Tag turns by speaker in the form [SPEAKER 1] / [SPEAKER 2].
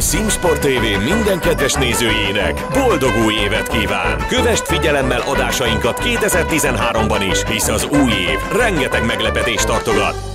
[SPEAKER 1] Simsport TV minden kedves nézőjének boldog új évet kíván! Kövest figyelemmel adásainkat 2013-ban is, hisz az új év rengeteg meglepetést tartogat.